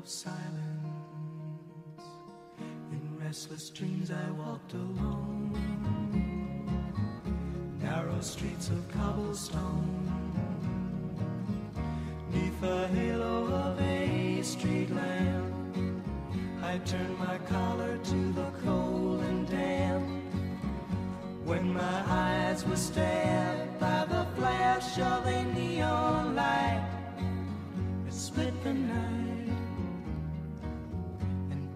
of silence. In restless dreams, I walked alone, narrow streets of cobblestone. Neath the halo of a street lamp, I turned my collar to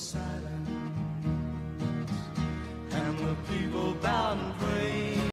and